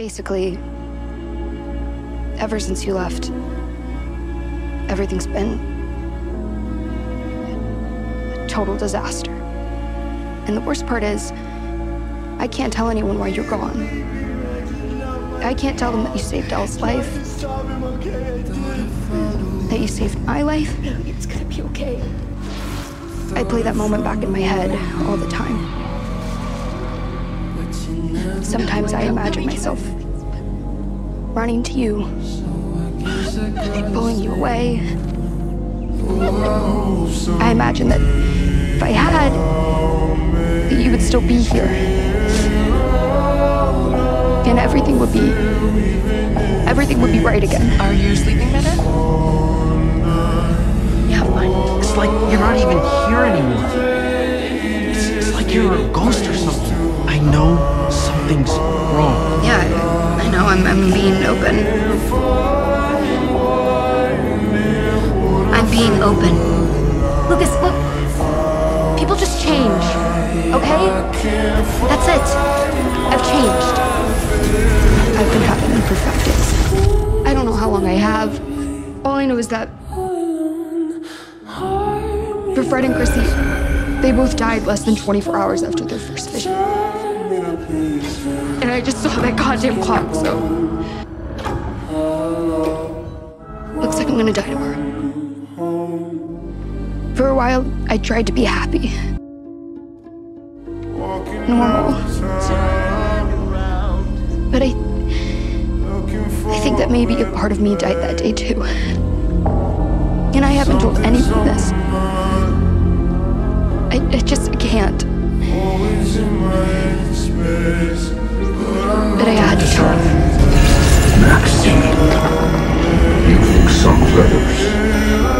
Basically, ever since you left, everything's been a total disaster. And the worst part is, I can't tell anyone why you're gone. I can't tell them that you saved El's life, that you saved my life. It's gonna be okay. I play that moment back in my head all the time. Sometimes I imagine myself running to you and pulling you away. I imagine that if I had, that you would still be here. And everything would be, everything would be right again. Are you sleeping better? Yeah, fine. It's like you're not even here anymore. It's, it's like you're a ghost or something. I'm, being open. I'm being open. Lucas, look. People just change, okay? That's it. I've changed. I've been having days. I don't know how long I have. All I know is that for Fred and Chrissy, they both died less than 24 hours after their first vision. And I just saw that goddamn clock, so. Looks like I'm gonna die tomorrow. For a while, I tried to be happy. Normal. But I. I think that maybe a part of me died that day too. And I haven't told anyone this. I, I just can't. But I had to tell him. Maxine, you think some feathers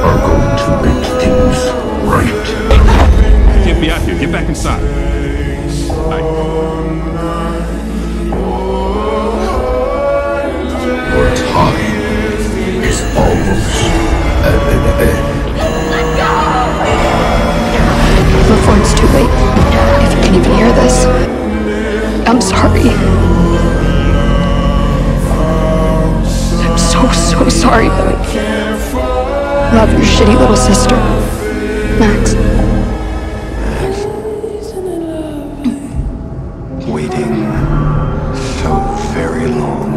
are going to make things right? Can't be out here. Get back inside. Hi. I'm sorry. I'm so, so sorry, but I love your shitty little sister, Max. waiting so very long.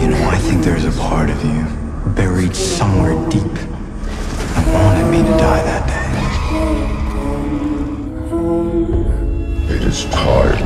You know, I think there's a part of you buried somewhere deep that wanted me to die that day. It is time